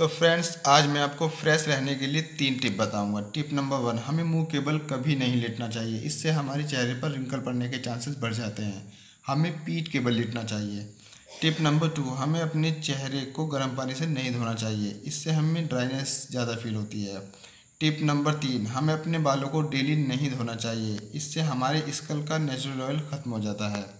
तो फ्रेंड्स आज मैं आपको फ्रेश रहने के लिए तीन टिप बताऊँगा। टिप नंबर वन हमें मुँह केबल कभी नहीं लेटना चाहिए। इससे हमारे चेहरे पर रिंकल पड़ने के चांसेस बढ़ जाते हैं। हमें पीठ केबल लेटना चाहिए। टिप नंबर टू हमें अपने चेहरे को गर्म पानी से नहीं धोना चाहिए। इससे हमें ड्राइनेस ज़्यादा फील होती है। टिप नंबर तीन, हमें अपने बालों को डेली नहीं धोना चाहिए। इससे हमारे स्कल का नेचुरल ऑयल ख़त्म हो जाता है।